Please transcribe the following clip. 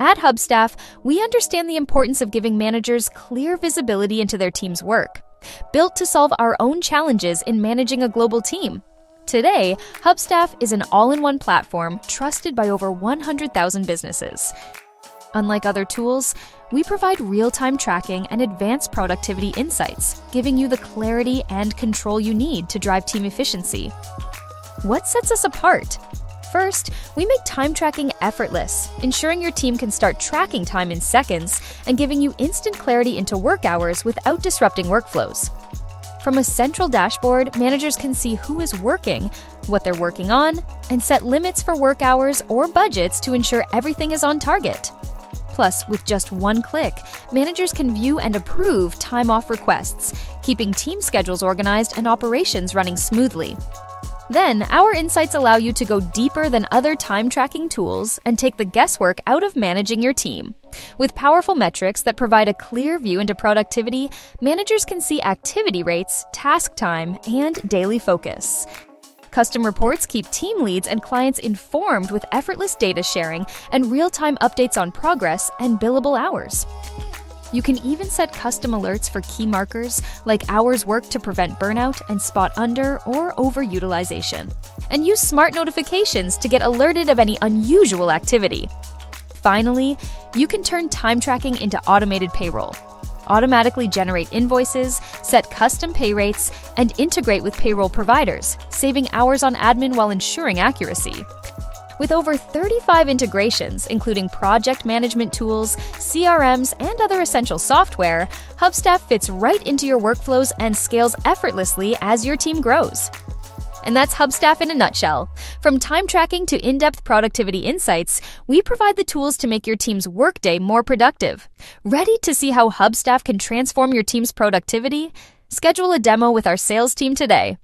At Hubstaff, we understand the importance of giving managers clear visibility into their team's work. Built to solve our own challenges in managing a global team. Today, Hubstaff is an all in one platform trusted by over 100,000 businesses. Unlike other tools, we provide real time tracking and advanced productivity insights, giving you the clarity and control you need to drive team efficiency. What sets us apart? First, we make time tracking effortless, ensuring your team can start tracking time in seconds and giving you instant clarity into work hours without disrupting workflows. From a central dashboard, managers can see who is working, what they're working on, and set limits for work hours or budgets to ensure everything is on target. Plus, with just one click, managers can view and approve time off requests, keeping team schedules organized and operations running smoothly. Then, our insights allow you to go deeper than other time tracking tools and take the guesswork out of managing your team. With powerful metrics that provide a clear view into productivity, managers can see activity rates, task time, and daily focus. Custom reports keep team leads and clients informed with effortless data sharing and real time updates on progress and billable hours. You can even set custom alerts for key markers like hours worked to prevent burnout and spot under or overutilization. And use smart notifications to get alerted of any unusual activity. Finally, you can turn time tracking into automated payroll automatically generate invoices, set custom pay rates, and integrate with payroll providers, saving hours on admin while ensuring accuracy. With over 35 integrations, including project management tools, CRMs, and other essential software, Hubstaff fits right into your workflows and scales effortlessly as your team grows. And that's Hubstaff in a nutshell. From time tracking to in depth productivity insights, we provide the tools to make your team's workday more productive. Ready to see how Hubstaff can transform your team's productivity? Schedule a demo with our sales team today.